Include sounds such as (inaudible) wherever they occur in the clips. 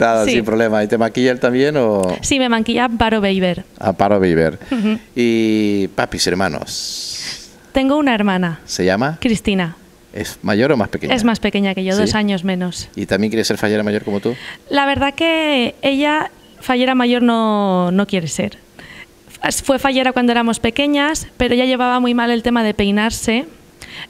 Nada, Sí. sin problema. ¿Y te maquilla él también o Sí, me maquilla Paro Beiber. Amparo Viver? Y papis, hermanos. Tengo una hermana, ¿Se llama? Cristina. ¿Es mayor o más pequeña? Es más pequeña que yo, ¿Sí? dos años menos. ¿Y también quiere ser fallera mayor como tú? La verdad que ella, fallera mayor, no, no quiere ser. Fue fallera cuando éramos pequeñas, pero ella llevaba muy mal el tema de peinarse.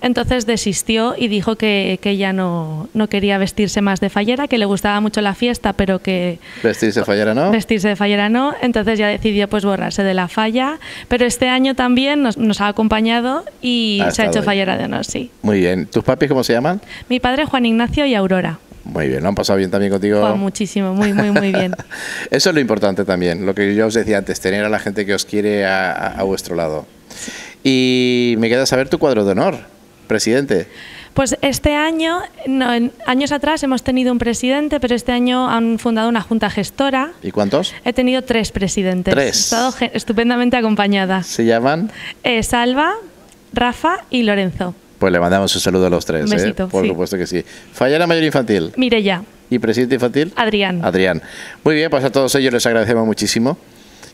Entonces desistió y dijo que, que ella no, no quería vestirse más de fallera, que le gustaba mucho la fiesta, pero que Vestirse fallera, ¿no? vestirse de fallera no. Entonces ya decidió pues borrarse de la falla. Pero este año también nos, nos ha acompañado y Ha se ha hecho ahí. fallera de honor, sí. Muy bien. ¿Tus papis cómo se llaman? Mi padre Juan Ignacio y Aurora. Muy bien, ¿lo han pasado bien también contigo? Muchísimo, muy, muy, muy bien. (laughs) Eso es lo importante también, lo que yo os decía antes, tener a la gente que os quiere a, a- a vuestro lado. Y me queda saber tu cuadro de honor, presidente. Pues este año, no, en años atrás hemos tenido un presidente, pero este año han fundado una junta gestora. ¿Y cuántos? He tenido tres presidentes. Tres. He estado estupendamente acompañada. ¿Se llaman? Eh, Salva, Rafa y Lorenzo. Pues le mandamos un saludo a los tres, ¿eh? besito, por sí. supuesto que sí. Fallera mayor infantil Mirella, y presidente infantil. Adrián. Adrián. Muy bien, pues a todos ellos les agradecemos muchísimo.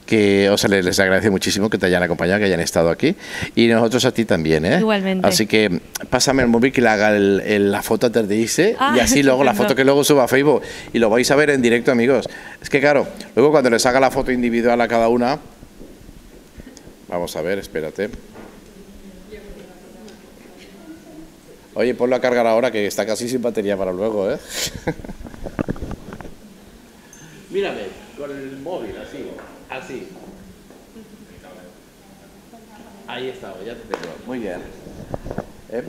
Que, o sea, les, les agradece muchísimo que te hayan acompañado, que hayan estado aquí. Y nosotros a ti también, ¿eh? Igualmente. Así que pásame el móvil que le haga el- el- la foto antes de irse. Ah, y así luego la foto que luego suba a Facebook. Y lo vais a ver en directo, amigos. Es que claro, luego cuando les haga la foto individual a cada una. Vamos a ver, espérate. Oye, ponlo a cargar ahora que está casi sin batería para luego, ¿eh? Mírame, con el móvil, así, así. Ahí está, ya te tengo. Muy bien. ¿Eh?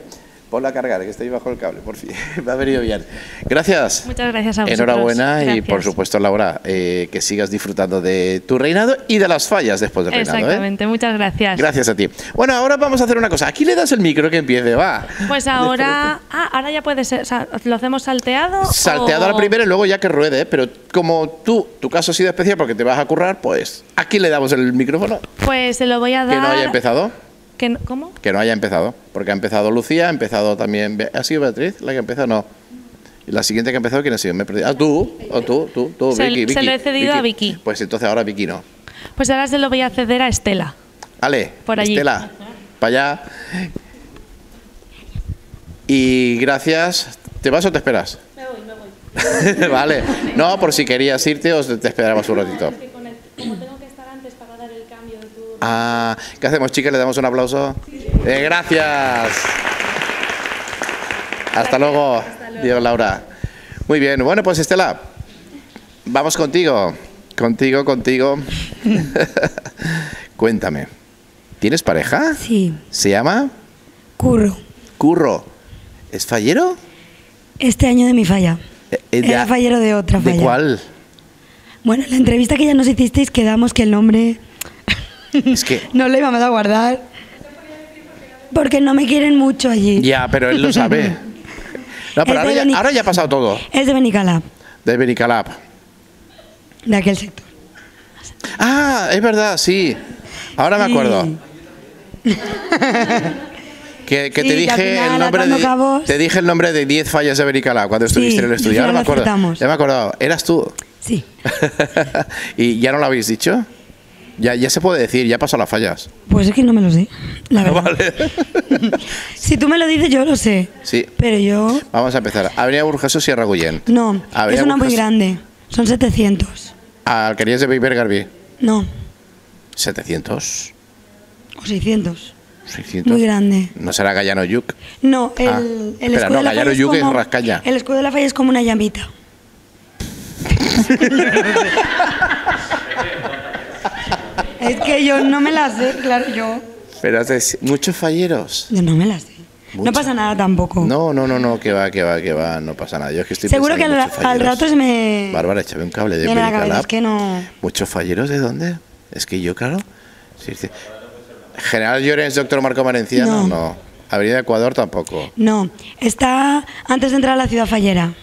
Ponla a cargar, que está ahí bajo el cable, por fin. (laughs) Me ha venido bien. Gracias. Muchas gracias a vosotros. Enhorabuena y Gracias. por supuesto, Laura, eh, que sigas disfrutando de tu reinado y de las fallas después del reinado. ¿eh? Exactamente, muchas gracias. Gracias a ti. Bueno, ahora vamos a hacer una cosa. Aquí le das el micro que empiece, va. Pues (laughs) ahora, ah, ahora ya puede ser, o sea, ¿lo hacemos salteado? Salteado a la o- primera y luego ya que ruede, ¿eh? pero como tú, tu caso ha sido especial porque te vas a currar, pues aquí le damos el micrófono. Pues se lo voy a Que dar. no haya empezado, que no- ¿Cómo? que no haya empezado, porque ha empezado Lucía, ha empezado también, ¿ha sido Beatriz la que ha empezado? No. ¿Y la siguiente que ha empezado quién ha sido? Me he perdido. Ah, tú, o tú, tú, tú, Se- Vicky, se Vicky, lo he cedido a Vicky. Pues entonces ahora Vicky no. Pues ahora se lo voy a ceder a Estela. Ale, Por allí. Estela, para allá. Y gracias. ¿Te vas o te esperas? Me voy, me voy. (laughs) vale. No, por si querías irte o te esperabas un ratito. como tengo que estar antes para dar el cambio de turno. Ah, ¿qué hacemos, chicas? ¿Le damos un aplauso? Eh, gracias. Hasta luego, Dios Laura. Muy bien, bueno, pues Estela, vamos contigo. Contigo, contigo. (laughs) Cuéntame, ¿tienes pareja? Sí, ¿Se llama? curro. Curro. ¿Es fallero? Este año de mi falla. Eh, eh, Era de- fallero de otra ¿De falla. cuál? Bueno, en la entrevista que ya nos hicisteis quedamos que el nombre Es que... (laughs) no lo íbamos a guardar. Porque no me quieren mucho allí. Ya, pero él lo sabe. (laughs) No, pero ahora ya, ahora ya ha pasado todo. Es de Benicalap, De Benicalap. de aquel sector. Ah, es verdad, sí. Ahora me Sí. acuerdo. (laughs) Que, que Sí, te que dije final, el nombre de cabos. te dije el nombre de 10 fallas de Benicalap cuando estuviste Sí, en el estudio. Ahora me acuerdo. acertamos. Ya me he acordado. ¿Eras tú? Sí. ¿Y ya no lo habéis dicho? Ya, ya se puede decir, ya pasó las fallas. Pues es que no me lo sé. La (laughs) verdad. Vale. (laughs) Si tú me lo dices, yo lo sé. Sí. Pero yo. Vamos a empezar. Avenida Burjaso, Sierra Gullén. No. Avenida es una muy grande. Son 700. Alquerías de Viver Garbi. No. 700. O 600. 600. Muy grande. ¿No será Gallano Yuk? No, el, Ah, el espera, escudo no, de la Gallano falla es Yuque es como, Rascaña. El escudo de la falla es como una llamita. (laughs) es que yo no me la sé, claro, yo. Pero haces muchos falleros. Yo no me la sé. Mucho. No pasa nada tampoco. No, no, no, no, que va, que va, que va, no pasa nada. Yo es que estoy Seguro que al, al rato se me. Bárbara, échame un cable de a la cabeza, es que no. ¿Muchos falleros de dónde? Es que yo, claro. sí, sí. General Llorens, doctor Marco Valenciano, no. No. Avenida Ecuador tampoco. No. Está antes de entrar a la ciudad fallera.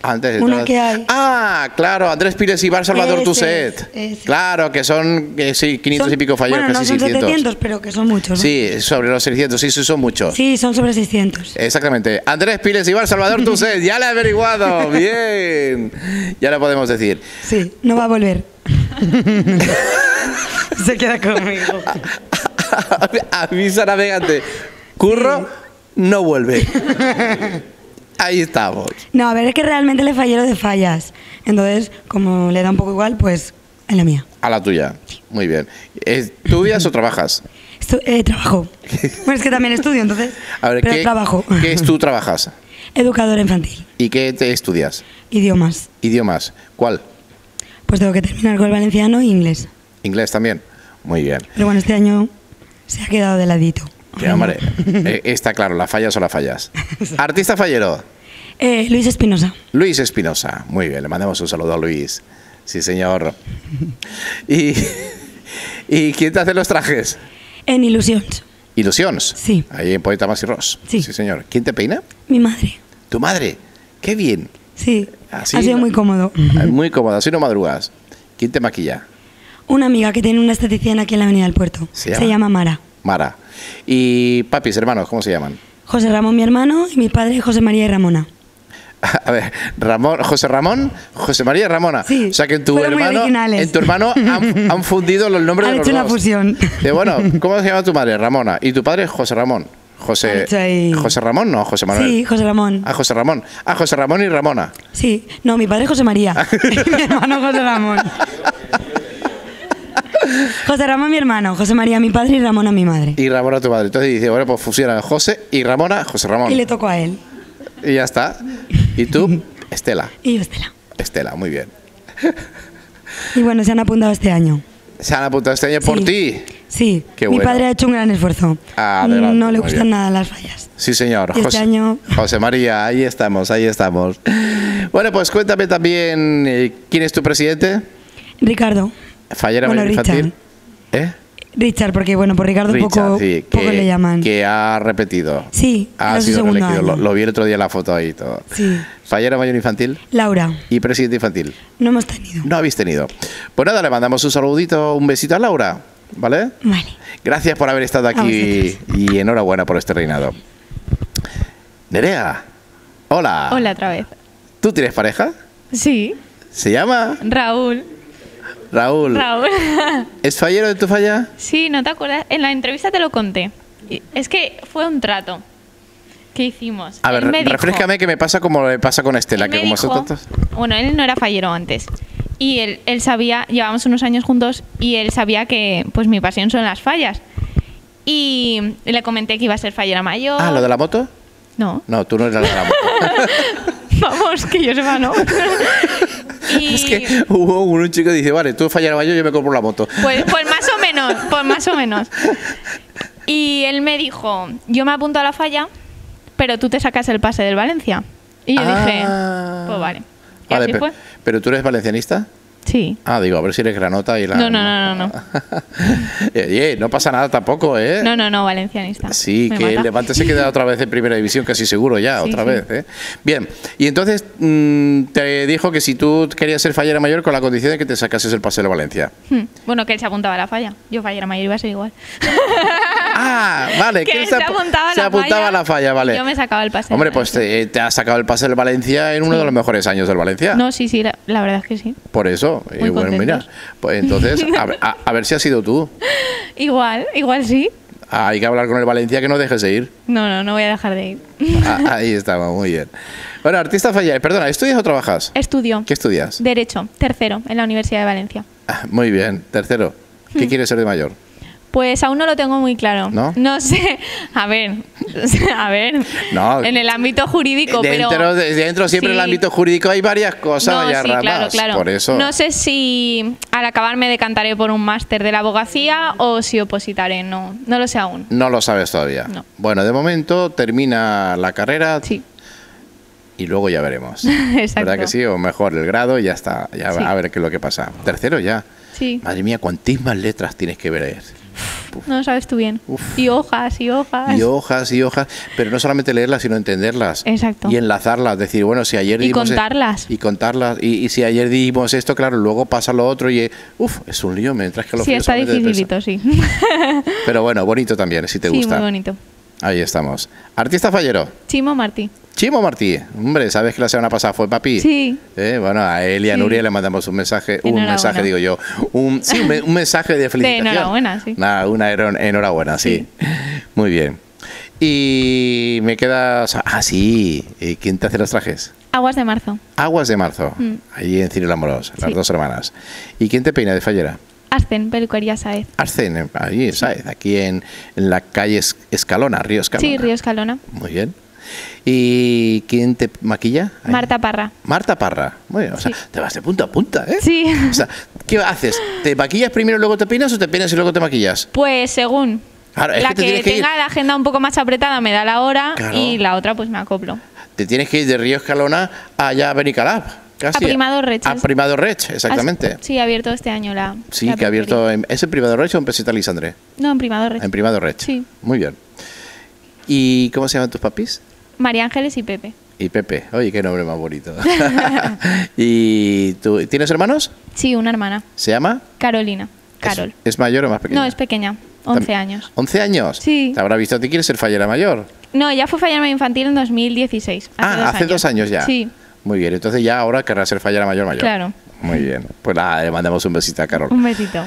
Antes de Una que hay. Ah, claro, Andrés Piles y Bar Salvador Tuset. Claro, que son eh, sí, 500 y Son- pico falleros, bueno, casi no son 600. 700, pero que son muchos. ¿no? Sí, sobre los 600, sí, sí, son muchos. Sí, son sobre 600. Exactamente. Andrés Piles y Bar Salvador Tuset, ya lo he averiguado. (laughs) Bien. Ya lo podemos decir. Sí, no va a volver. (laughs) Se queda conmigo. (laughs) Avisa navegante. Curro no vuelve. Ahí estamos. No, a ver, es que realmente le fallero de fallas. Entonces, como le da un poco igual, pues en la mía. A la tuya. Muy bien. ¿Estudias o trabajas? Estu- eh, trabajo. (laughs) Bueno, es que también estudio, entonces. A ver, pero ¿qué, trabajo. ¿qué es tú trabajas? (laughs) Educadora infantil. ¿Y qué te estudias? Idiomas. ¿Idiomas? ¿Cuál? Pues tengo que terminar con el valenciano e inglés. ¿Inglés también? Muy bien. Pero bueno, este año se ha quedado de ladito. Hombre, eh, está claro, la fallas o la fallas. (laughs) Artista fallero, Eh, Luis Espinosa. Luis Espinosa. Muy bien, le mandamos un saludo a Luis. Sí, señor. (laughs) ¿Y, ¿y quién te hace los trajes? En Ilusiones. Ilusiones. Sí. Ahí en Poeta Más y Ross. Sí. señor. ¿Quién te peina? Mi madre. Tu madre. Qué bien. Sí. Así ha sido no- muy cómodo. Muy cómoda, así no madrugas. ¿Quién te maquilla? Una amiga que tiene una esteticien aquí en la Avenida del Puerto. ¿Se llama? Mara. Mara. ¿Y papis, hermanos, cómo se llaman? José Ramón, mi hermano, y mi padre, José María y Ramona. (laughs) A ver, Ramón, José Ramón, José María y Ramona. Sí, o sea que en tu hermano, en tu hermano han, (laughs) han fundido los nombres Han de los hecho una fusión. De, bueno, ¿cómo se llama tu madre? Ramona. ¿Y tu padre? José Ramón. José. ahí- José Ramón, no, José Manuel. Sí, José Ramón. Ah, José Ramón. Ah, José Ramón y Ramona. Sí. No, mi padre es José María. y (laughs) mi hermano José Ramón. (laughs) José Ramón, mi hermano. José María, mi padre, y Ramona, mi madre. Y Ramona tu madre. Entonces dice, bueno, pues fusionan José y Ramona, José Ramón. Y le tocó a él. Y ya está. ¿Y tú? (laughs) Estela. Y yo, Estela. Estela, muy bien. Y bueno, se han apuntado este año. Se han apuntado este año por Sí. ti. Sí, Qué mi bueno. padre ha hecho un gran esfuerzo. Adelante, no le gustan nada las fallas. Sí, señor. Este año- José María, ahí estamos, ahí estamos. Bueno, pues cuéntame también eh, quién es tu presidente. Ricardo. Fallera Bueno. Infantil. ¿Eh? Richard, porque bueno, por Ricardo Richard, poco, sí, poco que, le llaman. que ha repetido. Sí, ha sido reelegido. Lo vi el otro día en la foto ahí y todo. Sí. Fallera Mayor Infantil Laura, y presidente infantil. no hemos tenido. No habéis tenido. Pues nada, le mandamos un saludito, un besito a Laura. ¿Vale? Vale. Gracias por haber estado aquí y enhorabuena por este reinado. Nerea, hola. Hola otra vez. ¿Tú tienes pareja? Sí, ¿Se llama Raúl. Raúl? Raúl. (laughs) ¿Es fallero de tu falla? sí, ¿no te acuerdas? En la entrevista te lo conté. Es que fue un trato que hicimos. A ver, Él dijo- refrescame que me pasa como le pasa con Estela, que como dijo-. Bueno, él no era fallero antes. Y él, él sabía, llevamos unos años juntos, y él sabía que pues mi pasión son las fallas. Y le comenté que iba a ser fallera mayor. Ah, ¿lo de la moto? No, No, tú no eres la de la moto. (laughs) vamos, que yo sepa, no. (laughs) y... (laughs) es que hubo un chico que dice, vale, tú fallera mayor, yo me compro la moto. Pues, pues más o menos, pues más o menos. (laughs) Y él me dijo, yo me apunto a la falla, pero tú te sacas el pase del Valencia. Y yo dije, Ah. pues vale. Y Vale, así fue. pero tú eres valencianista? Sí. Ah, digo, a ver si eres granota y la... No, no, no, no, no. (laughs) Eh, Oye, no pasa nada tampoco, ¿eh? No, no, no, valencianista. Sí, Me que el. Levante se queda otra vez en primera división, casi seguro ya, Sí, otra sí. vez. ¿eh? Bien, y entonces mm, te dijo que si tú querías ser fallera mayor con la condición de que te sacases el pase de Valencia. Hmm, Bueno, que él se apuntaba a la falla. Yo fallera mayor iba a ser igual. (laughs) Ah, vale, que él él se ap- apuntaba a se la apuntaba falla. a la falla, vale. Yo me sacaba el pase. Hombre, pues Valencia. te, te has sacado el pase del Valencia en uno Sí. de los mejores años del Valencia. No, sí, sí, la, la verdad es que sí. Por eso, y Muy bueno, mira, pues entonces, a ver, a- a ver si has sido tú. (laughs) Igual, igual sí. Hay que hablar con el Valencia que no dejes de ir. No, no, no voy a dejar de ir. Ah, Ahí estaba, muy bien. Bueno, artista falla, perdona, ¿estudias o trabajas? Estudio ¿Qué estudias? Derecho, tercero, en la Universidad de Valencia. Ah, Muy bien, tercero. ¿Qué Hmm. quieres ser de mayor? Pues aún no lo tengo muy claro. ¿No? sé. A ver. (laughs) A ver. No. En el ámbito jurídico, dentro, pero. de- dentro siempre Sí. en el ámbito jurídico hay varias cosas, No, sí, ramas. claro, claro. Por eso. No sé si al acabar me decantaré por un máster de la abogacía o si opositaré. No, no lo sé aún. No lo sabes todavía. No. Bueno, de momento termina la carrera Sí, y luego ya veremos. (laughs) exacto. ¿Verdad que sí? O mejor, el grado y ya está. Ya Sí. a ver qué es lo que pasa. Tercero ya. Sí. Madre mía, cuantísimas letras tienes que ver. No sabes tú bien. Uf. Y hojas, y hojas. Y hojas y hojas, pero no solamente leerlas, sino entenderlas. Exacto. Y enlazarlas, decir, bueno, si ayer Y dimos e- contarlas. y contarlas. Y, y si ayer dimos esto, claro, luego pasa lo otro y, uff, es un lío, me traes que lo sí, está dificilito, sí. Pero bueno, bonito también, si te sí, gusta. muy bonito. Ahí estamos. Artista fallero. Chimo Martí. Chimo Martí, hombre, ¿sabes que la semana pasada fue papi? Sí. Eh, bueno, a él y a Sí. Nuria le mandamos un mensaje, un mensaje digo yo, un, sí, un, me- un mensaje de (laughs) felicitación. enhorabuena, sí. Nada, una enhorabuena, sí. Muy bien. Y me queda, ah, sí, ¿y ¿quién te hace los trajes? Aguas de marzo. Aguas de marzo, Mm. allí en Cine Lamoros, las dos hermanas. ¿Y quién te peina de fallera? Ascen, peluquería Saez. Arcen, allí, ¿sabes? Aquí en, en la calle Es- Escalona, Río Escalona. Sí, Río Escalona. Muy bien. ¿Y quién te maquilla? Ahí. Marta Parra. Marta Parra. Muy bien, o sea, Sí. te vas de punta a punta, ¿eh? Sí. O sea, ¿qué haces? ¿Te maquillas primero y luego te peinas o te peinas y luego te maquillas? Pues según. Claro, la que tenga ir- la agenda un poco más apretada me da la hora Claro. y la otra pues me acoplo. Te tienes que ir de Río Escalona allá a Benicalap. Casi. A Primado Rech, A Primado Rech, exactamente. Sí, ha abierto este año la. Sí, la que ha abierto. En, ¿Es en Primado Rech o en Peseta Lisandre? No, en Primado Rech. En Primado Rech. Sí. Muy bien. ¿Y cómo se llaman tus papis? María Ángeles y Pepe. Y Pepe. Oye, qué nombre más bonito. (laughs) ¿Y tú tienes hermanos? Sí, una hermana. ¿Se llama? Carolina. Carol. ¿Es, es mayor o más pequeña? No, es pequeña. 11 Tam- años. ¿11 años? Sí. Te habrá visto, te quieres ser fallera mayor. No, ella fue fallera infantil en 2016. Hace ah, dos hace dos años ya. Sí, Muy bien, entonces ya ahora querrá ser fallera mayor mayor. Claro. Muy bien. Pues nada, le mandamos un besito a Carol. un besito.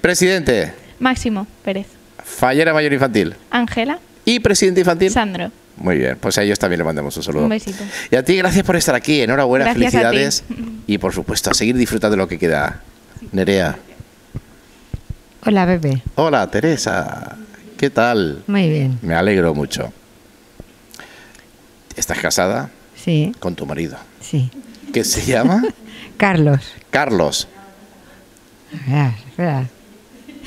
Presidente, Máximo Pérez. fallera mayor infantil. Ángela. ¿Y presidente infantil? Sandro. Muy bien, pues a ellos también le mandamos un saludo. Un besito. Y a ti, gracias por estar aquí. Enhorabuena, Gracias a ti. felicidades. (laughs) Y por supuesto, a seguir disfrutando de lo que queda. Nerea. Hola, bebé. Hola, Teresa. ¿Qué tal? Muy bien. Me alegro mucho. ¿Estás casada Sí, con tu marido? sí. ¿Qué se llama? (laughs) Carlos. Carlos. Espera, espera.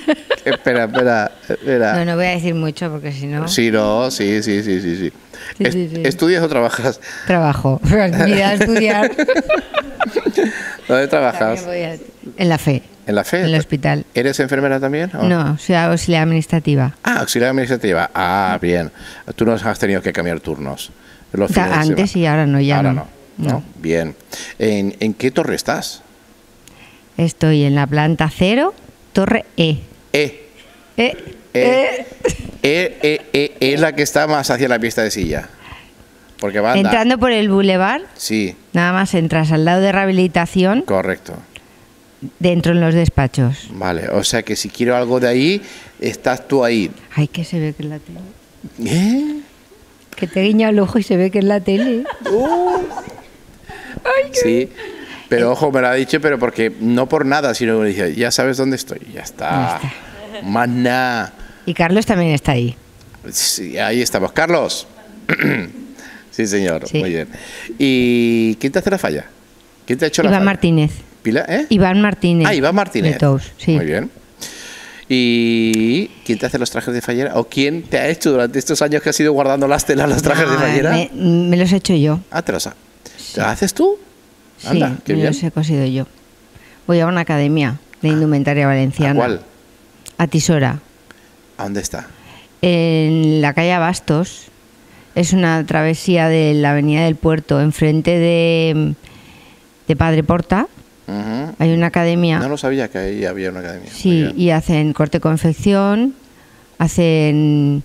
(laughs) Espera, espera, espera. No, no voy a decir mucho porque si no, Sí, no, sí, sí, sí, sí. sí. Sí, Es- sí, sí. ¿Estudias o trabajas? trabajo. (laughs) Mira, estudiar. (laughs) ¿Dónde trabajas? voy a- En la fe. ¿En la fe? En el hospital. ¿Eres enfermera también? o? No, soy auxiliar administrativa. Ah, auxiliar administrativa. Ah, bien. Tú no has tenido que cambiar turnos. Los fines Antes y ahora no, ya Ahora no. no. ¿no? Bien. ¿En, en qué torre estás? Estoy en la planta cero, torre E. E. E. E. Es la que está más hacia la pista de silla. Porque va. Entrando por el boulevard, Sí, nada más entras al lado de rehabilitación, correcto. dentro en los despachos. Vale, o sea que si quiero algo de ahí, estás tú ahí. Ay, que se ve que es la tele. ¿Eh? Que te guiña el ojo y se ve que es la tele. Sí. Pero ojo, me lo ha dicho, pero porque no por nada, sino que dice, ya sabes dónde estoy. Ya está. Ya Más nada. Y Carlos también está ahí. Sí, ahí estamos. Carlos. (clears throat) sí, señor. Sí. Muy bien. ¿Y quién te hace la falla? ¿Quién te ha hecho la Iván falla? Martínez. ¿Pilar? ¿Eh? Iván Martínez. Ah, Iván Martínez. De Tous, sí. Muy bien. ¿Y quién te hace los trajes de fallera? ¿O quién te ha hecho durante estos años que has ido guardando las telas los trajes de No, fallera? Me, me los he hecho yo. Ah, te los ha- ¿Te los haces tú? Anda, sí, qué bien. los he cosido yo. Voy a una academia de indumentaria ¿A valenciana. cuál? A Tisora. ¿A dónde está? En la calle Abastos. Es una travesía de la avenida del puerto, enfrente de, de Padre Porta. Ujú. Hay una academia. No lo sabía que ahí había una academia. Sí, y hacen corte confección, hacen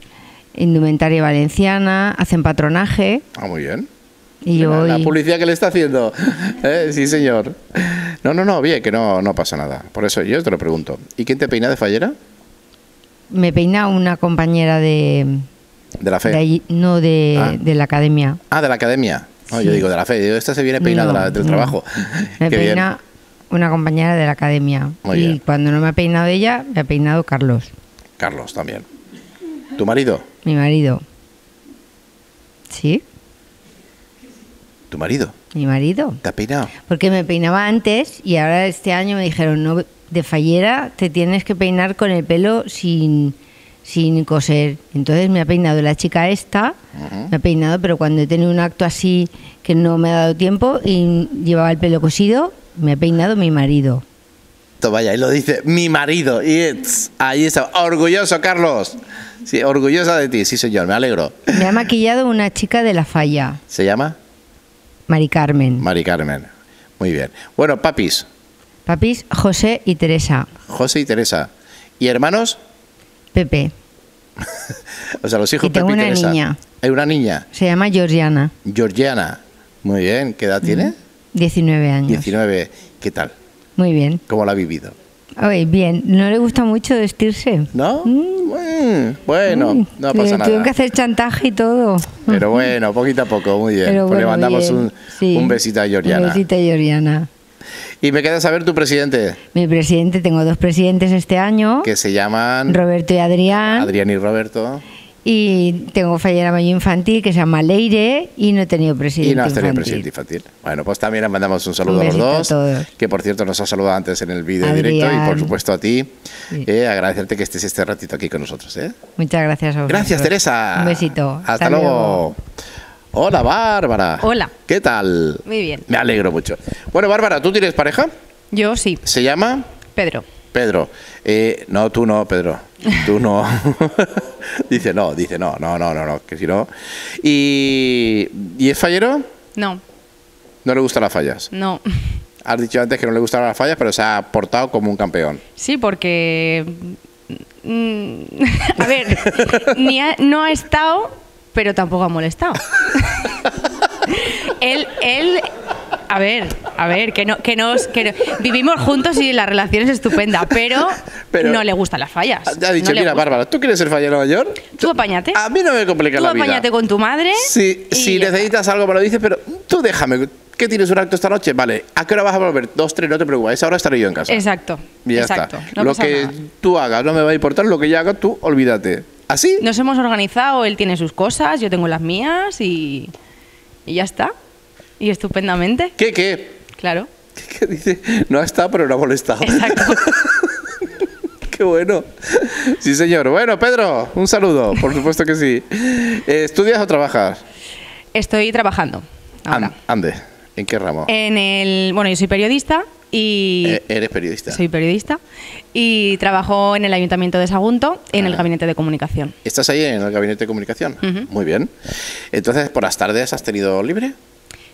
indumentaria valenciana, hacen patronaje. Ah, muy bien. Y la, publicidad que le está haciendo. (laughs) Eh, Sí, señor. No, no, no, bien, que no, no pasa nada. Por eso yo te lo pregunto. ¿Y quién te peina de fallera? me peina una compañera de, De la fe. de allí- no de, Ah. de la academia. Ah, de la academia. No, yo digo de la fe. Digo, esta se viene peinada No, de la- del no. trabajo. Me Qué bien. peina una compañera de la academia. Muy y bien. cuando no me ha peinado ella, me ha peinado Carlos, Carlos también. ¿Tu marido? mi marido. ¿Sí? ¿Tu marido? Mi marido. ¿Te ha peinado? Porque me peinaba antes y ahora este año me dijeron, no, de fallera te tienes que peinar con el pelo sin, sin coser. Entonces me ha peinado la chica esta, Ujú. me ha peinado, pero cuando he tenido un acto así que no me ha dado tiempo y llevaba el pelo cosido, me ha peinado mi marido. Toma ya, y lo dice mi marido. Y it's- ahí está. Orgulloso, Carlos. Sí, orgullosa de ti, sí, señor, me alegro. Me ha maquillado una chica de la falla, ¿Se llama? Mari Carmen. Mari Carmen. Muy bien. Bueno, papis, Papis, José y Teresa. José y Teresa. ¿Y hermanos? Pepe. (laughs) O sea, los hijos Y tengo Pepe y una Teresa. niña. Hay una niña, Se llama Georgiana, Georgiana. Muy bien, ¿qué edad tiene? 19 años. 19. ¿Qué tal? Muy bien. ¿Cómo la ha vivido? Oye, bien. ¿No le gusta mucho vestirse? ¿No? Mm, bueno, Mm, no pasa nada. Tuvieron que hacer chantaje y todo. Pero bueno, poquito a poco, muy bien. Pero Pues le mandamos bien. un, Sí. un besito a Georgiana. Un besito a Georgiana. Y me queda saber tu presidente, Mi presidente, tengo dos presidentes este año, que se llaman Roberto y Adrián. Adrián y Roberto. Y tengo fallera mayor infantil que se llama Leire y no he tenido presidente Y no has tenido infantil. presidente infantil. Bueno, pues también le mandamos un saludo Un a los besito a dos, todos. que por cierto nos ha saludado antes en el vídeo directo y por supuesto a ti, Sí. eh, agradecerte que estés este ratito aquí con nosotros. ¿eh? Muchas gracias a vosotros. Gracias, Teresa. Un besito. Hasta, luego. Hola, Bárbara. Hola. ¿Qué tal? Muy bien. Me alegro mucho. Bueno, Bárbara, ¿tú tienes pareja? Yo sí, ¿Se llama? Pedro. Pedro. Eh, no, tú no, Pedro. Tú no. (laughs) dice no, dice no, no, no, no, no, que si no. ¿Y, ¿Y es fallero? No, No le gustan las fallas. no. Has dicho antes que no le gustaban las fallas, pero se ha portado como un campeón. Sí, porque... mm, (laughs) a ver, ni ha- no ha estado, pero tampoco ha molestado. (laughs) él, él... A ver, a ver, que no, que nos, que no- vivimos juntos y la relación es estupenda, pero, (laughs) Pero- no le gustan las fallas. Ha dicho, no mira. Bárbara, ¿tú quieres ser fallero mayor? Tú apáñate. A mí no me complica Tú la vida. apáñate con tu madre. Si, y si ya necesitas algo me lo dices, pero tú déjame. ¿Qué tienes un acto esta noche? Vale. ¿A qué hora vas a volver? Dos, tres, no te preocupes. A esa hora estaré yo en casa. Exacto. Y ya exacto. está. no lo que nada. tú hagas no me va a importar, lo que yo haga tú, olvídate. ¿Así? Nos hemos organizado, él tiene sus cosas, yo tengo las mías y, y ya está. Y estupendamente, ¿Qué, qué? claro. ¿Qué dice? No ha estado, pero no ha molestado. Exacto. (laughs) Qué bueno. Sí, señor. Bueno, Pedro, un saludo. Por supuesto que sí. ¿Estudias o trabajas? Estoy trabajando ahora. An- ande. ¿En qué ramo? En el, bueno, yo soy periodista y Eh, eres periodista. soy periodista y trabajo en el Ayuntamiento de Sagunto en el Ah. Gabinete de Comunicación. ¿Estás ahí en el gabinete de comunicación? Muy bien. Entonces, ¿por las tardes has tenido libre?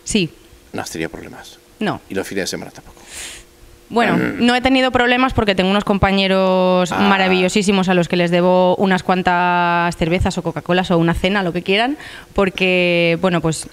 Sí, No has tenido problemas. no. Y los fines de semana tampoco. Bueno, no he tenido problemas porque tengo unos compañeros Ah. maravillosísimos a los que les debo unas cuantas cervezas o Coca-Colas o una cena, lo que quieran, porque, bueno, pues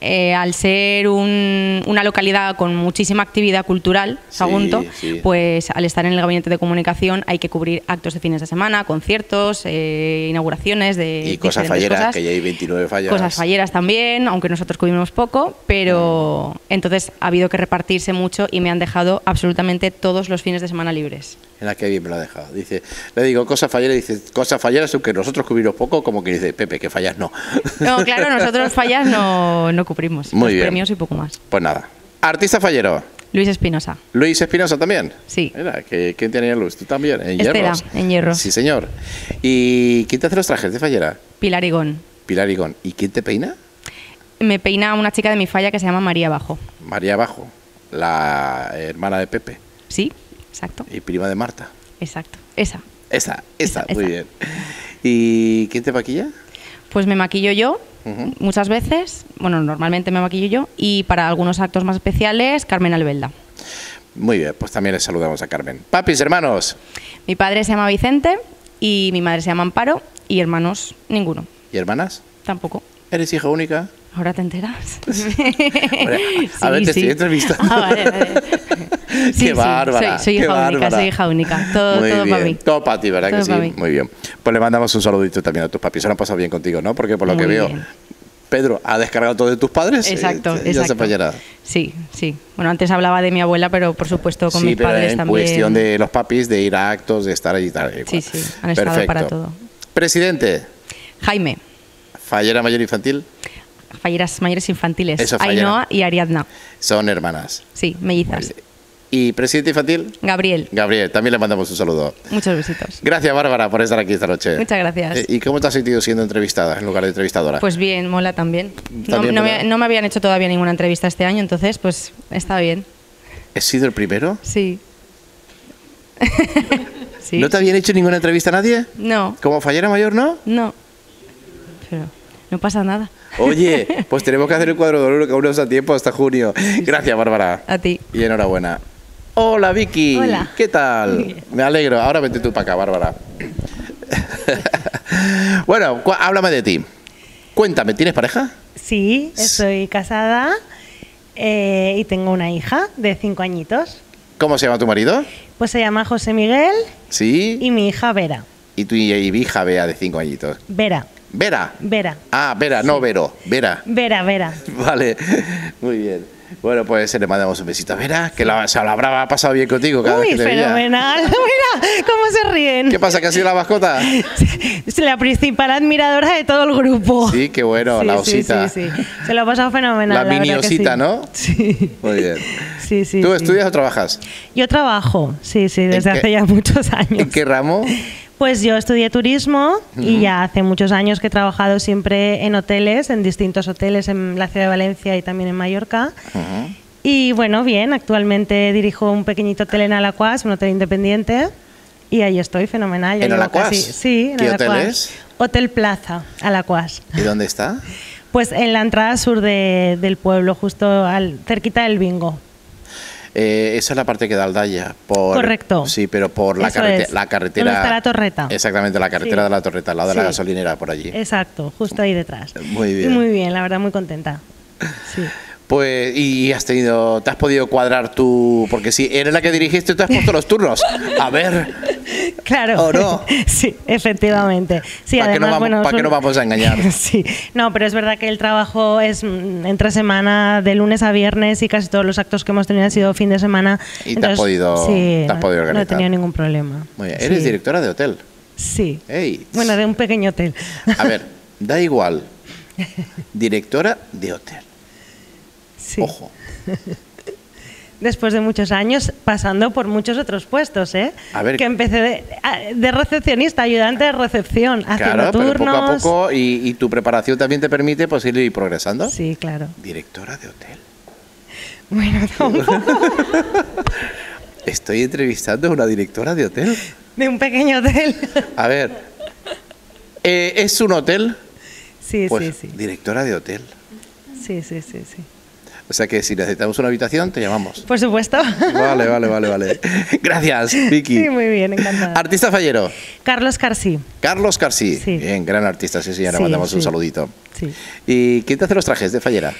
eh, al ser un- una localidad con muchísima actividad cultural, Sagunto, sí. pues al estar en el gabinete de comunicación hay que cubrir actos de fines de semana, conciertos, eh, inauguraciones de y cosas falleras, cosas. que ya hay 29 fallas. Cosas falleras también, aunque nosotros cubrimos poco, pero entonces ha habido que repartirse mucho y me han dejado absolutamente todos los fines de semana libres. En la que bien me lo ha dejado. Dice, le digo cosas falleras, dice cosas falleras, aunque nosotros cubrimos poco, como que dice, Pepe, que fallas no. No, claro, nosotros fallas no, no cubrimos. Muy los bien. premios y poco más. Pues nada. Artista fallero. Luis Espinosa. Luis Espinosa también. Sí. Mira, que, ¿quién tenía luz? Tú también, en Estela, hierros. en hierros. Sí, señor. ¿Y quién te hace los trajes de fallera? Pilar Igón. Pilar Igón. ¿Y quién te peina? Me peina una chica de mi falla que se llama María Bajo. María Bajo, la hermana de Pepe Sí, exacto, y prima de Marta. exacto. Esa. Esa, esa, Esa, muy esa. bien. ¿Y quién te maquilla? Pues me maquillo yo Muchas veces, bueno, normalmente me maquillo yo, y para algunos actos más especiales, Carmen Albelda. Muy bien, pues también les saludamos a Carmen. Papis, hermanos. Mi padre se llama Vicente y mi madre se llama Amparo y hermanos ninguno, ¿Y hermanas? tampoco. ¿Eres hija única? ¿Ahora te enteras? (laughs) Hombre, a ver, te estoy entrevistando. Ah, vale, vale. (laughs) Sí, qué sí, bárbara. Soy, soy qué hija única, soy hija única. Todo, Muy todo bien. para mí. Todo para ti, ¿verdad Todo que sí? mí. Muy bien. Pues le mandamos un saludito también a tus papis. Se lo han pasado bien contigo, ¿no? Porque por lo que veo. Pedro ha descargado todo de tus padres. Exacto, eh, Ya se exacto. fallará. Sí, sí. Bueno, antes hablaba de mi abuela, pero por supuesto con sí, mis pero padres en también. cuestión de los papis, de ir a actos, de estar allí y tal. Sí, sí, han estado Perfecto. para todo. Presidente, Jaime, fallera mayor infantil, falleras mayores infantiles. Eso. Ainhoa y Ariadna. son hermanas. Sí, mellizas. Y presidente infantil, Gabriel, Gabriel, también le mandamos un saludo. muchos besitos. Gracias, Bárbara, por estar aquí esta noche. Muchas gracias. Eh, ¿Y cómo te has sentido siendo entrevistada en lugar de entrevistadora? Pues bien, mola también. No, También, no ¿verdad? me, no me habían hecho todavía ninguna entrevista este año, entonces pues está bien. ¿He sido el primero? Sí. (laughs) Sí. ¿No te habían hecho ninguna entrevista a nadie? No, ¿Como fallera mayor, no? no. Pero no pasa nada. Oye, pues tenemos que hacer el cuadro de honor que aún nos da tiempo hasta junio. Gracias, Bárbara. A ti. Y enhorabuena. Hola, Vicky. Hola. ¿Qué tal? Me alegro. Ahora vete tú para acá, Bárbara. bueno, háblame de ti. Cuéntame, ¿tienes pareja? Sí, estoy casada eh, y tengo una hija de cinco añitos. ¿Cómo se llama tu marido? Pues se llama José Miguel Sí. y mi hija Vera. Y tu y hija Bea de cinco añitos. Vera, Vera. Vera, Ah, Vera, no Vero. Vera. Vera, Vera. (laughs) Vale, muy bien. Bueno, pues le mandamos un besito a Vera, que la, se la habrá pasado bien contigo cada Uy, vez que te veía. fenomenal. (laughs) Mira cómo se ríen. ¿Qué pasa? ¿Que ha sido la mascota? (laughs) La principal admiradora de todo el grupo. Sí, qué bueno, Sí, la osita. Sí, sí, Se lo ha pasado fenomenal. La mini verdad que osita. ¿no? Sí. Muy bien. Sí, sí. ¿Tú estudias o trabajas? Yo trabajo, sí, sí, desde qué- hace ya muchos años. ¿En qué ramo? Pues yo estudié turismo y ya hace muchos años que he trabajado siempre en hoteles, en distintos hoteles en la ciudad de Valencia y también en Mallorca. Y bueno, bien, actualmente dirijo un pequeñito hotel en Alacuas, un hotel independiente. Y ahí estoy, fenomenal. ¿En Alacuas? casi- sí, en ¿Qué hotel es? Hotel Plaza, Alacuas. ¿Y dónde está? Pues en la entrada sur de- del pueblo, justo al, cerquita del bingo. Eh, esa es la parte que da Aldaya. Por, Correcto. Sí, pero por la, Eso carrete- es. la carretera. ¿Dónde está la torreta? Exactamente, la carretera Sí. de la torreta, al lado de la gasolinera, por allí. Exacto, justo ahí detrás. Muy bien. Muy bien, la verdad, muy contenta. Sí. Pues, y has tenido, te has podido cuadrar tú, porque si eres la que dirigiste, tú has puesto los turnos. A ver, (laughs) Claro. ¿O no? (laughs) Sí, efectivamente. Sí, ¿Para qué además, vamos- bueno, para qué nos vamos a engañar? (laughs) sí. No, pero es verdad que el trabajo es mm, entre semana, de lunes a viernes y casi todos los actos que hemos tenido han sido fin de semana. Y te has podido- sí, te has podido no- No he organizar. tenido ningún problema. muy bien. eres Sí. directora de hotel. Sí. Bueno, de un pequeño hotel. A ver, da igual. Directora de hotel. Sí. Ojo. (laughs) Después de muchos años pasando por muchos otros puestos, ¿eh? A ver. Que empecé de, de recepcionista, ayudante de recepción, haciendo Claro, pero turnos. poco a poco y, y tu preparación también te permite pues ir progresando. Sí, claro. Directora de hotel. Bueno, (laughs) tampoco. Estoy entrevistando a una directora de hotel. de un pequeño hotel. (laughs) A ver, eh, ¿es un hotel? Sí, Pues sí, sí. directora de hotel. Sí, sí, sí, sí. O sea que si necesitamos una habitación, te llamamos. Por supuesto. Vale, vale, vale, vale. (laughs) Gracias, Vicky. Sí, muy bien, encantada. Artista fallero, Carlos Carsí. Carlos Carcí. Sí. Bien, gran artista, sí, señora. Sí, Mandamos un sí. saludito. Sí. ¿Y quién te hace los trajes de fallera?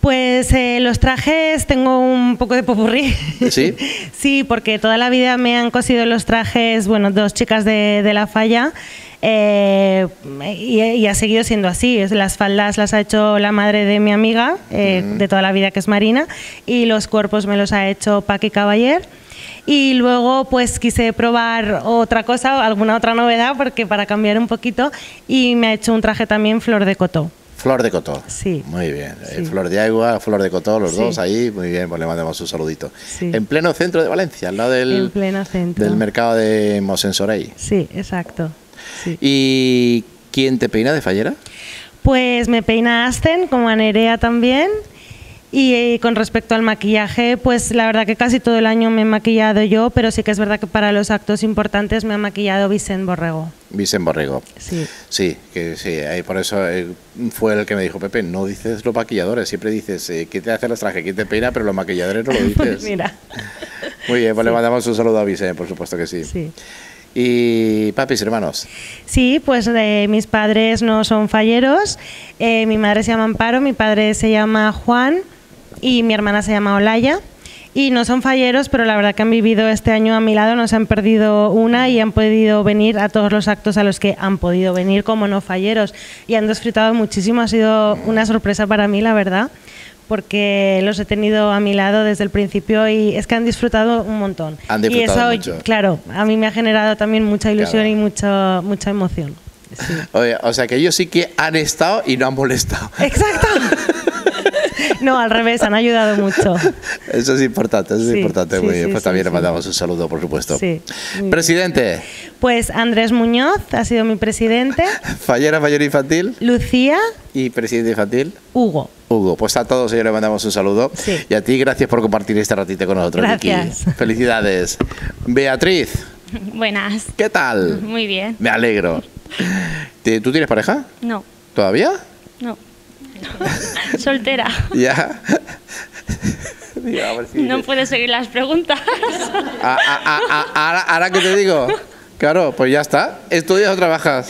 Pues eh, los trajes tengo un poco de popurrí. ¿Sí? (laughs) sí, porque toda la vida me han cosido los trajes, bueno, dos chicas de, de la falla. Eh, y, y ha seguido siendo así. Es- Las faldas las ha hecho la madre de mi amiga eh, de toda la vida, que es Marina, y los cuerpos me los ha hecho Paqui Caballer. Y luego pues quise probar otra cosa, alguna otra novedad, porque para cambiar un poquito, y me ha hecho un traje también flor de cotó. Flor de Cotó. Sí. Muy bien. Eh, Sí. Flor de agua, Flor de Cotó, los Sí. dos ahí. Muy bien, pues le mandamos un saludito. Sí. En pleno centro de Valencia, al lado del, En pleno centro. del mercado de Mosensorey. Sí, exacto. Sí. ¿Y quién te peina de fallera? Pues me peina Asten, como a Nerea también. Y eh, con respecto al maquillaje, pues la verdad que casi todo el año me he maquillado yo, pero sí que es verdad que para los actos importantes me ha maquillado Vicente Borrego. Vicen Borrego. Sí. Sí, que sí, ahí por eso eh, fue el que me dijo, Pepe, no dices los maquilladores, siempre dices, eh, ¿quién te hace los trajes? ¿Quién te peina? Pero los maquilladores no lo (laughs) dices. Pues mira. Muy bien, pues le mandamos un saludo a Vicen, por supuesto que sí. Sí. Y papis, hermanos, Sí, pues eh, mis padres no son falleros. Eh, mi madre se llama Amparo, mi padre se llama Juan y mi hermana se llama Olaya. Y no son falleros, pero la verdad que han vivido este año a mi lado, no se han perdido una y han podido venir a todos los actos a los que han podido venir como no falleros. Y han disfrutado muchísimo, ha sido una sorpresa para mí, la verdad, porque los he tenido a mi lado desde el principio y es que han disfrutado un montón. Han y disfrutado eso, mucho. claro, a mí me ha generado también mucha ilusión Claro. y mucho, mucha emoción. Sí. (laughs) oye, o sea que ellos sí que han estado y no han molestado. (laughs) Exacto. (laughs) No, al revés, han ayudado mucho. Eso es importante, eso es importante. sí, muy bien, pues también le mandamos un saludo, por supuesto. Presidente, Pues Andrés Muñoz ha sido mi presidente, fallera mayor infantil Lucía, y presidente infantil. Hugo. Hugo. Pues a todos ellos le mandamos un saludo. Sí. Y a ti, gracias por compartir este ratito con nosotros, Vicky. Gracias. (laughs) Felicidades. Beatriz, Buenas. ¿qué tal? Muy bien. Me alegro. ¿Te- ¿Tú tienes pareja? No, ¿Todavía? no. (laughs) Soltera. Ya. (laughs) Digo, a ver si- No puedo seguir las preguntas. Ah, ah, ah, ah, ahora, ahora que te digo. Claro, pues ya está. ¿Estudias o trabajas?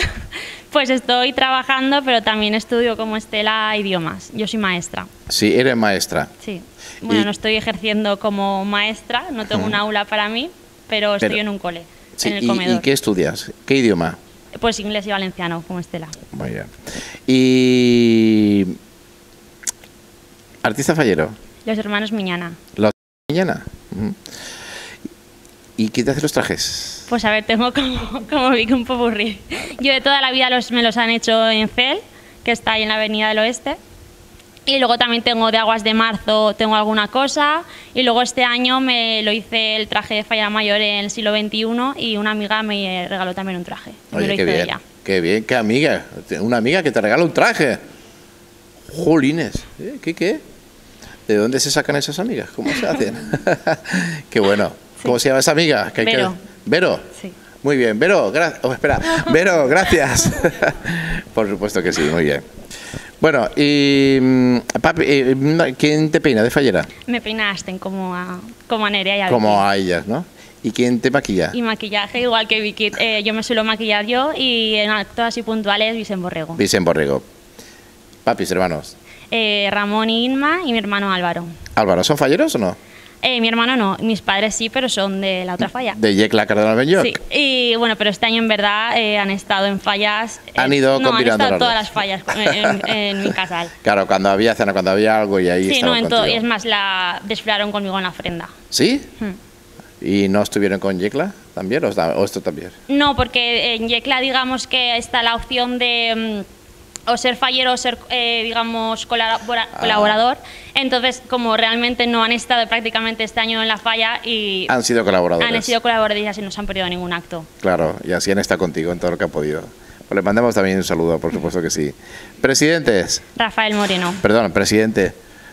Pues estoy trabajando, pero también estudio como Estela idiomas. Yo soy maestra. Sí, eres maestra. Sí. Bueno, Y- no estoy ejerciendo como maestra, no tengo un aula para mí, pero estoy Pero- en un cole, Sí, en el ¿y- comedor. ¿Y qué estudias? ¿Qué idioma? Pues inglés y valenciano, como Estela. Bien. Y. Artista fallero. Los hermanos Miñana. ¿Los mañana? Ujú. ¿Y quién te hace los trajes? Pues a ver, tengo como, como vi que un popurrí. Yo de toda la vida los, me los han hecho en CEL, que está ahí en la Avenida del Oeste. Y luego también tengo de Aguas de Marzo, tengo alguna cosa. Y luego este año me lo hice el traje de Falla Mayor en el siglo XXI y una amiga me regaló también un traje. me lo Oye, qué hizo bien. ella. Qué bien, qué amiga. Una amiga que te regala un traje. Jolines. ¿Eh? ¿Qué qué? ¿De dónde se sacan esas amigas? ¿Cómo se hacen? (laughs) qué bueno. ¿Cómo se llama esa amiga? Que hay que- Vero. Sí. Muy bien, Vero, gracias. espera, (laughs) Vero, gracias. (laughs) Por supuesto que sí, muy bien. Bueno, y mm, papi, eh, ¿quién te peina de fallera? Me peinaste como a, como a Nerea y a Como a ellas, ¿no? ¿Y quién te maquilla? Y maquillaje, igual que Vicky. Eh, yo me suelo maquillar yo y en actos así puntuales, Vicente Borrego. Vicente Borrego. Papis, hermanos. Eh, Ramón y Inma y mi hermano Álvaro. Álvaro, ¿son falleros o no? Eh, mi hermano no, mis padres sí, pero son de la otra falla. De Yecla Cardenal Benyoc. Sí, y bueno, pero este año en verdad eh, han estado en fallas. eh, Han ido no, han estado todas las fallas en, en- en mi casal. (laughs) Claro, cuando había cena, cuando había algo y ahí Sí, no, en todo. Y es más, la desfilaron conmigo en la ofrenda. ¿Sí? Hmm. ¿Y no estuvieron con Yecla también? ¿O, está- o esto también? No, porque en Yecla digamos que está la opción de mm, o ser fallero o ser, eh, digamos, colabora- Ah. colaborador. Entonces, como realmente no han estado prácticamente este año en la falla y Han sido colaboradores. han sido colaboradores y no se han perdido ningún acto. Claro, y así han estado contigo en todo lo que han podido. Pues le mandamos también un saludo, por supuesto que sí. Presidentes, Rafael Moreno, perdón, presidente.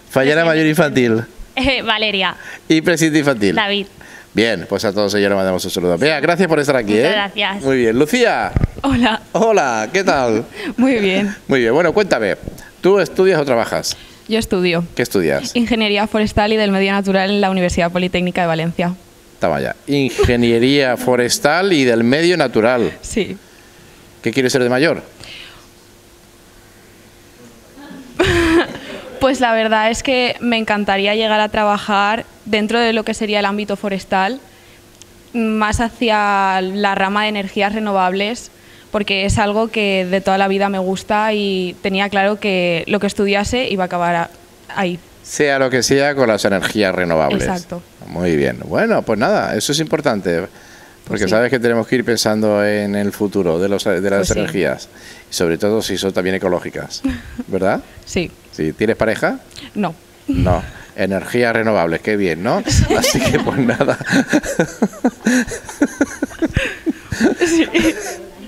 Fallera Presidente. mayor infantil Eh, (laughs) Valeria, y presidente infantil. David. Bien, pues a todos ellos le mandamos un saludo. Vea, gracias por estar aquí, Muchas ¿eh? gracias. Muy bien. Lucía, Hola, hola, ¿qué tal? (laughs) muy bien. Muy bien, bueno, cuéntame. ¿Tú estudias o trabajas? Yo estudio ¿Qué estudias? Ingeniería Forestal y del Medio Natural en la Universidad Politécnica de Valencia. Toma ya. Ingeniería forestal y del medio natural. Sí. ¿Qué quieres ser de mayor? (laughs) Pues la verdad es que me encantaría llegar a trabajar dentro de lo que sería el ámbito forestal, más hacia la rama de energías renovables, porque es algo que de toda la vida me gusta y tenía claro que lo que estudiase iba a acabar ahí. Sea lo que sea con las energías renovables. Exacto. Muy bien. Bueno, pues nada, eso es importante. Porque sí. sabes que tenemos que ir pensando en el futuro de, los, de las Pues sí. energías. Y sobre todo si son también ecológicas. ¿Verdad? (laughs) Sí, Sí. ¿Tienes pareja? no. No. Energías renovables, qué bien, ¿no? (laughs) Así que pues nada. (laughs)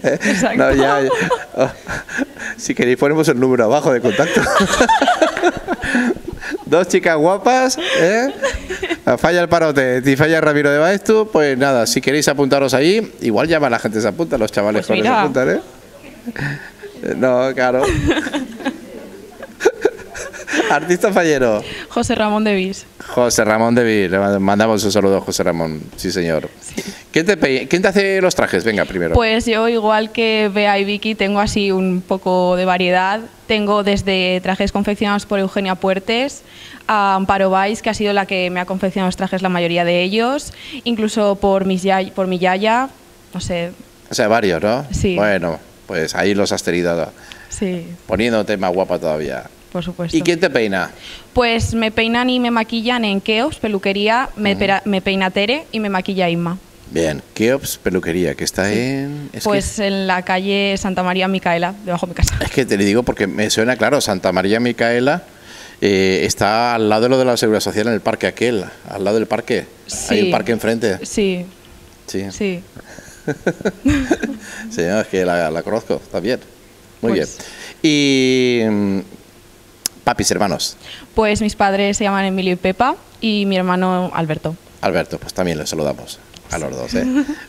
Exacto. No, ya, ya. (laughs) Oh, Si queréis ponemos el número abajo de contacto. (laughs) Dos chicas guapas, ¿eh? A Falla el Parote y Falla Ramiro de Baestu, pues nada, si queréis apuntaros ahí, igual llama la gente se apunta, los chavales Pues se apuntan, ¿eh? (laughs) No, claro. Artista fallero. José Ramón de Vis. José Ramón de Vir, le mandamos un saludo a José Ramón, sí señor. ¿Quién, te pe- ¿Quién te hace los trajes? Venga, primero. Pues yo, igual que Bea y Vicky, tengo así un poco de variedad. Tengo desde trajes confeccionados por Eugenia Puertes a Amparo Valls, que ha sido la que me ha confeccionado los trajes la mayoría de ellos, incluso por, mis yay- por mi yaya, no sé, O sea, varios, ¿no? Sí. Bueno, pues ahí los has tenido sí, poniéndote más guapa todavía. por supuesto. ¿Y quién te peina? Pues me peinan y me maquillan en Keops, peluquería, me, pera- me peina Tere y me maquilla Inma. Bien, Keops Peluquería, que está en... Es, pues en la calle Santa María Micaela, debajo de mi casa. es que te lo digo porque me suena claro, Santa María Micaela eh, está al lado de lo de la Seguridad Social en el parque aquel, al lado del parque. Hay Sí. un parque enfrente. Sí, Sí, sí. (laughs) Sí, no, es que la, la conozco, está bien. Muy Pues- bien. Y... mm, Papis, hermanos. Pues mis padres se llaman Emilio y Pepa y mi hermano Alberto. Alberto, pues también les saludamos a los dos, ¿eh?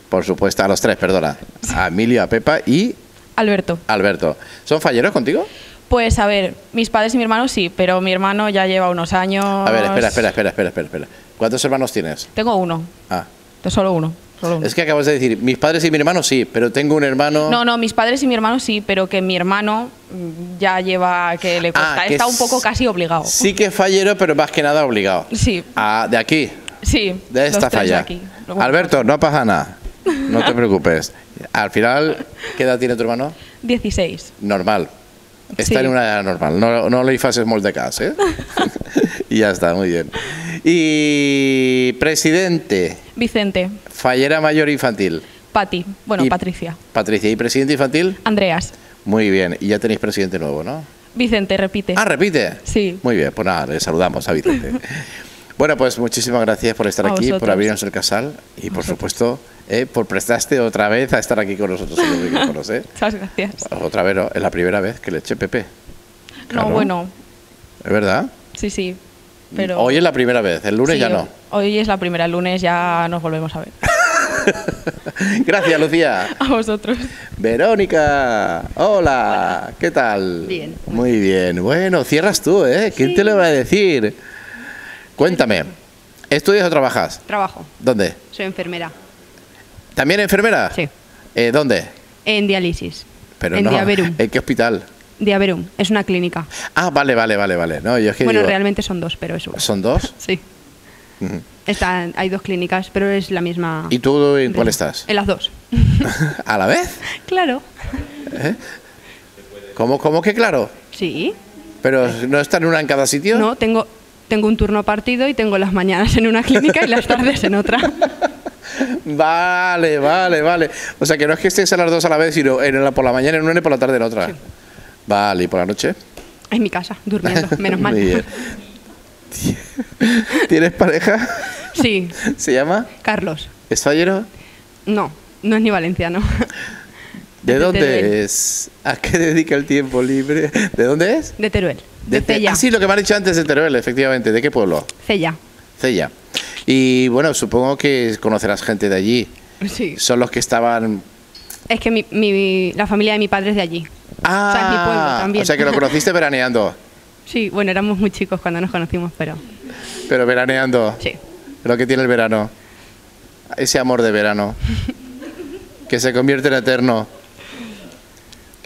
Por supuesto, a los tres, perdona. A Emilio, a Pepa y Alberto. Alberto. ¿Son falleros contigo? Pues a ver, mis padres y mi hermano sí, pero mi hermano ya lleva unos años. A ver, espera, espera, espera, espera, espera. espera. ¿Cuántos hermanos tienes? Tengo uno, Ah. solo uno. Solo uno. Es que acabas de decir, mis padres y mi hermano sí, pero tengo un hermano... No, no, mis padres y mi hermano sí, pero que mi hermano ya lleva que le cuesta. Ah, que Está un poco casi obligado. Sí que es fallero, pero más que nada obligado. Sí, Ah, de aquí, sí. de esta falla. Alberto, no pasa nada. No te preocupes. Al final, ¿qué edad tiene tu hermano? 16. Normal. Está Sí. en una edad normal. No, no le haces molt de cas, ¿eh? (laughs) y ya está, muy bien. Y presidente, Vicente, fallera mayor infantil. Pati, bueno, Y- Patricia. Patricia, ¿y presidente infantil? Andreas. Muy bien. Y ya tenéis presidente nuevo, ¿no? Vicente, repite. Ah, repite. Sí. Muy bien, pues nada, le saludamos a Vicente. (laughs) bueno, pues muchísimas gracias por estar A aquí, por abrirnos el casal y por supuesto eh, por prestaste otra vez a estar aquí con nosotros en los (laughs) micrófonos. ¿eh? Muchas gracias. Otra vez, es la primera vez que le eché Pepe. Claro. No, bueno, ¿Es verdad? sí, sí. Pero Hoy es la primera vez, el lunes Sí, ya no. Hoy es la primera, el lunes ya nos volvemos a ver. (laughs) Gracias, Lucía. A vosotros. Verónica, hola, ¿qué tal? Bien. Muy bien. Bueno, cierras tú, ¿eh? ¿Quién te lo va a decir? Cuéntame, ¿estudias o trabajas? Trabajo, ¿Dónde? soy enfermera. ¿También enfermera? Sí. Eh, ¿Dónde? En diálisis. Pero en no, Diaverum. (laughs) ¿En qué hospital? Diaverum, es una clínica. Ah, vale, vale, vale, vale. No, yo es que bueno, digo, realmente son dos, pero es una. ¿Son dos? (laughs) Sí. Hay dos clínicas, pero es la misma. ¿Y tú en cuál estás? En las dos. (laughs) ¿A la vez? claro. ¿Cómo, cómo que claro? Sí. ¿Pero no están una en cada sitio? No, tengo, tengo un turno partido y tengo las mañanas en una clínica y las tardes en otra. (laughs) Vale, vale, vale. O sea, que no es que estés a las dos a la vez, sino en la, por la mañana en una y por la tarde en otra. Vale, ¿y por la noche? En mi casa, durmiendo, menos mal. Bien. ¿Tienes pareja? Sí, ¿Se llama? Carlos. ¿Es fallero? No, no es ni valenciano. ¿De De dónde Teruel. es? ¿A qué dedica el tiempo libre? ¿De dónde es? De Teruel. De, Cella. Ah, sí, lo que me han dicho antes de Teruel, efectivamente. ¿De qué pueblo? Cella. Cella. Y bueno, supongo que conocerás gente de allí. Sí. Son los que estaban... Es que mi, mi- la familia de mi padre es de allí. Ah, O sea, es mi pueblo también. o sea que lo conociste (laughs) veraneando. Sí, bueno, éramos muy chicos cuando nos conocimos, pero Pero veraneando. sí. Lo que tiene el verano. Ese amor de verano. (laughs) Que se convierte en eterno.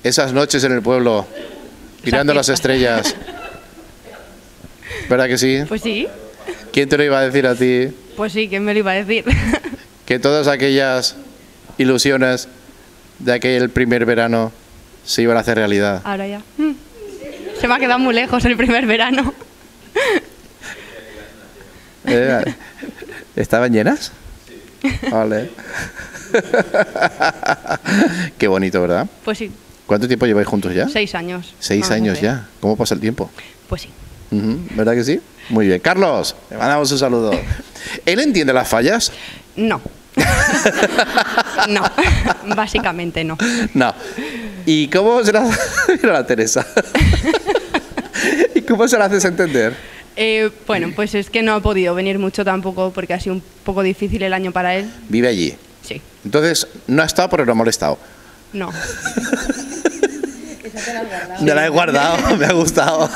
Esas noches en el pueblo. Mirando las estrellas. ¿Verdad que sí? Pues sí, ¿Quién te lo iba a decir a ti? pues sí, ¿quién me lo iba a decir? (laughs) Que todas aquellas ilusiones de aquel primer verano se iban a hacer realidad. Ahora ya. Mm. Se me ha quedado muy lejos el primer verano. (laughs) Eh, ¿Estaban llenas? Vale. (laughs) Qué bonito, ¿verdad? Pues sí, ¿Cuánto tiempo lleváis juntos ya? seis años. Seis años ya. ¿Cómo pasa el tiempo? Pues sí. ¿Verdad que sí? Muy bien. Carlos, le mandamos un saludo. (laughs) ¿Él entiende las fallas? No. (laughs) no, (laughs) básicamente no. No. ¿Y cómo se la... Mira la Teresa. ¿Y cómo se la haces entender? Eh, bueno, pues es que no ha podido venir mucho tampoco porque ha sido un poco difícil el año para él. Vive allí. Sí, Entonces, no ha estado porque no ha molestado. no. Me la he guardado, (laughs) me ha gustado.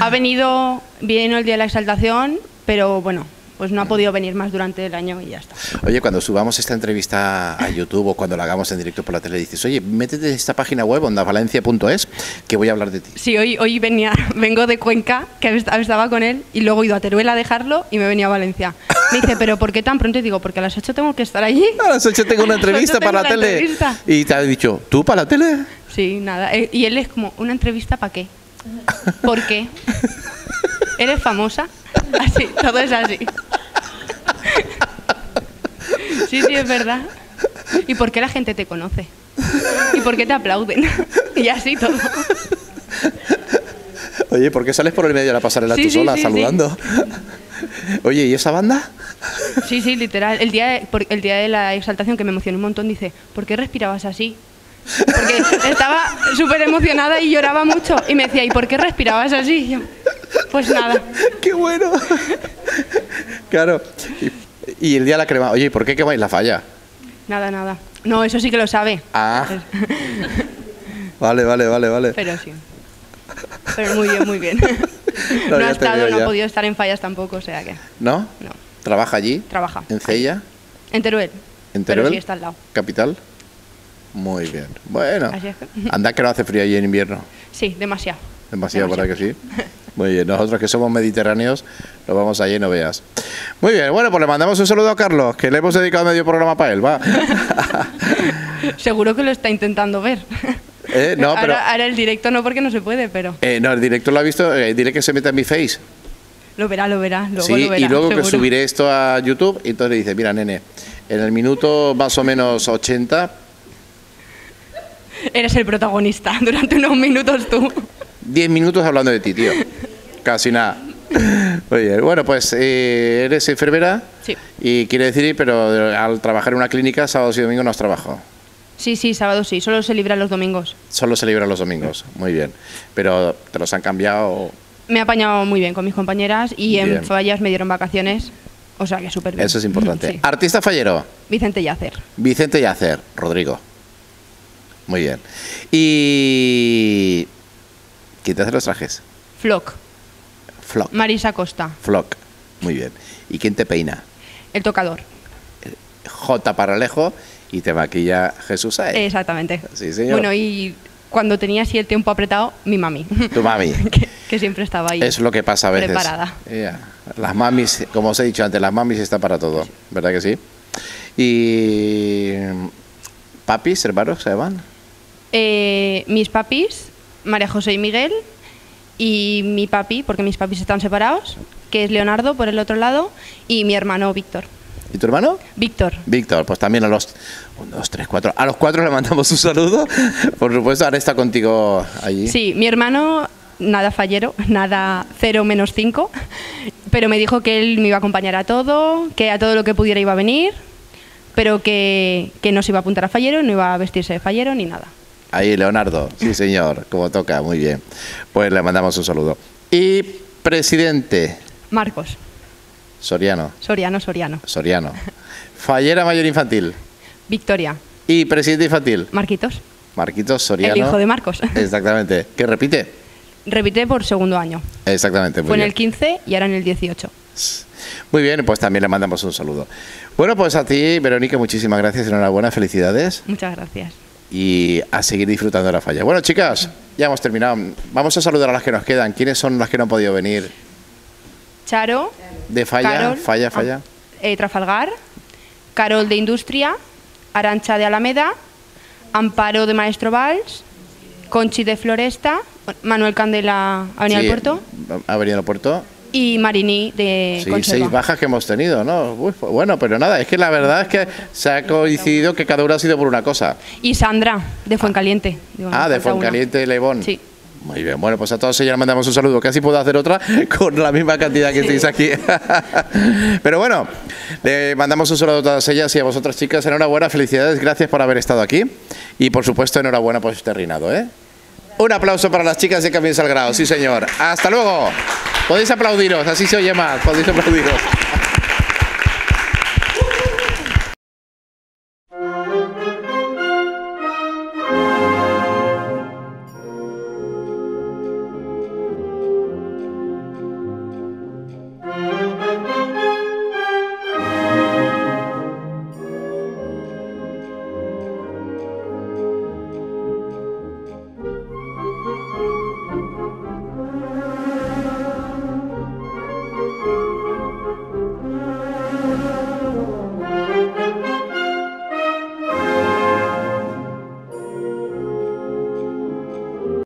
Ha venido, vino el día de la exaltación, pero bueno, pues no ha podido venir más durante el año y ya está. Oye, cuando subamos esta entrevista a YouTube o cuando la hagamos en directo por la tele, dices, oye, métete en esta página web, ondavalencia.es, que voy a hablar de ti. Sí, hoy, hoy venía, (laughs) vengo de Cuenca, que est- estaba con él, y luego he ido a Teruel a dejarlo y me venía a Valencia. Me dice, ¿pero por qué tan pronto? Y digo, porque a las 8 tengo que estar allí. A las 8 tengo una (laughs) entrevista tengo para la tele. entrevista. Y te ha dicho, ¿tú para la tele? Sí, nada. eh, Y él es como, ¿una entrevista para qué? (laughs) ¿Por qué? ¿Eres famosa? Así, todo es así. Sí, sí, es verdad. ¿Y por qué la gente te conoce? ¿Y por qué te aplauden? Y así todo. Oye, ¿por qué sales por el medio de la pasarela Sí, tú sí, sola sí, saludando? Oye, ¿y esa banda? Sí, sí, literal. El día, de, el día de la exaltación, que me emocionó un montón, dice, ¿por qué respirabas así? Porque estaba súper emocionada y lloraba mucho. Y me decía, ¿y por qué respirabas así? Y yo, pues nada. (laughs) ¡Qué bueno! claro. Y, y el día de la crema, oye, ¿y por qué quemáis la falla? Nada, nada. No, eso sí que lo sabe. Ah. (laughs) Vale, vale, vale, vale. Pero sí. Pero muy bien, muy bien. (laughs) No, ha estado, no ha podido estar en fallas tampoco, o sea que. ¿No? No. ¿Trabaja allí? Trabaja. ¿En Cella? En Teruel. ¿En Pero Teruel? sí está al lado. ¿Capital? Muy bien. Bueno. Anda que no hace frío allí en invierno. Sí, demasiado. Demasiado, ¿verdad que Demasiado. sí? Muy bien, nosotros que somos mediterráneos, nos vamos allí y no veas. Muy bien, bueno, pues le mandamos un saludo a Carlos, que le hemos dedicado medio programa para él, va. (laughs) Seguro que lo está intentando ver. Eh, no, pero- ahora, el directo no porque no se puede, pero Eh, no, el director lo ha visto, eh, diré que se meta en mi face. lo verá, lo verá. Luego sí, lo verá, y luego que seguro. subiré esto a YouTube y entonces le dice, mira, nene, en el minuto más o menos 80, Eres el protagonista (laughs) durante unos minutos tú. 10 minutos hablando de ti, tío. Casi nada. Muy bien, bueno, pues eh, eres enfermera Sí. y quiere decir, pero al trabajar en una clínica, sábados y domingos no has trabajado. Sí, sí, sábado sí. Solo se libra los domingos. Solo se libran los domingos, muy bien. Pero te los han cambiado, Me he apañado muy bien con mis compañeras y Bien. en fallas me dieron vacaciones. O sea que súper bien. eso es importante. Sí. Artista fallero, Vicente Yacer. Vicente Yacer, Rodrigo. Muy bien. Y... ¿Quién te hace los trajes? Flock. Flock. Marisa Costa. Flock. Muy bien. ¿Y quién te peina? El tocador. J. Paralejo y te maquilla Jesús Saez. Exactamente. Sí, señor. Bueno, y cuando tenía así el tiempo apretado, mi mami. (laughs) Tu mami. (laughs) que, que siempre estaba ahí. Es lo que pasa a veces. Preparada. Las mamis, como os he dicho antes, las mamis están para todo, ¿verdad que sí? Y papis, hermanos, se llaman. Eh, mis papis, María José y Miguel, y mi papi, porque mis papis están separados, que es Leonardo por el otro lado, y mi hermano Víctor. ¿Y tu hermano? Víctor. Víctor, pues también a los un, dos, tres, cuatro. A los cuatro le mandamos un saludo. Por supuesto, ahora está contigo allí. Sí, mi hermano, nada fallero, nada cero menos cinco, pero me dijo que él me iba a acompañar a todo, que a todo lo que pudiera iba a venir, pero que, que no se iba a apuntar a fallero, no iba a vestirse de fallero ni nada. Ahí, Leonardo. Sí, señor. Como toca, muy bien. Pues le mandamos un saludo. Y presidente Marcos, Soriano. Soriano, Soriano. Soriano. Fallera mayor infantil. Victoria, Y presidente infantil. Marquitos, Marquitos Soriano. el hijo de Marcos. Exactamente. ¿Qué repite? Repite por segundo año. Exactamente. Muy Fue en el 15 y ahora en el 18. Muy bien, pues también le mandamos un saludo. Bueno, pues a ti, Verónica, muchísimas gracias, enhorabuena, felicidades Muchas gracias. Y a seguir disfrutando de la falla. Bueno, chicas, ya hemos terminado. Vamos a saludar a las que nos quedan. ¿Quiénes son las que no han podido venir? Charo, De falla, Carol, falla, ah, falla. eh, Trafalgar, Carol de Industria, Arancha de Alameda, Amparo de Maestro Valls, Conchi de Floresta, Manuel Candela, Avenida Sí, del Puerto, Avenida del Puerto. Y Marini de Sí, Conserva. seis bajas que hemos tenido, ¿no? Uy, pues bueno, pero nada, es que la verdad es que se ha coincidido que cada uno ha sido por una cosa. Y Sandra, de Fuencaliente. Digo, Ah, de una. Fuencaliente Lebón. Sí. Muy bien, bueno, pues a todos ellos les mandamos un saludo. Casi puedo hacer otra (laughs) con la misma cantidad que estáis aquí. (laughs) Pero bueno, le mandamos un saludo a todas ellas y a vosotras chicas. Enhorabuena, felicidades, gracias por haber estado aquí. Y por supuesto, enhorabuena por este reinado, ¿eh? Un aplauso para las chicas de Camino Salgrado, sí señor. Hasta luego. Podéis aplaudiros, así se oye más, podéis aplaudiros.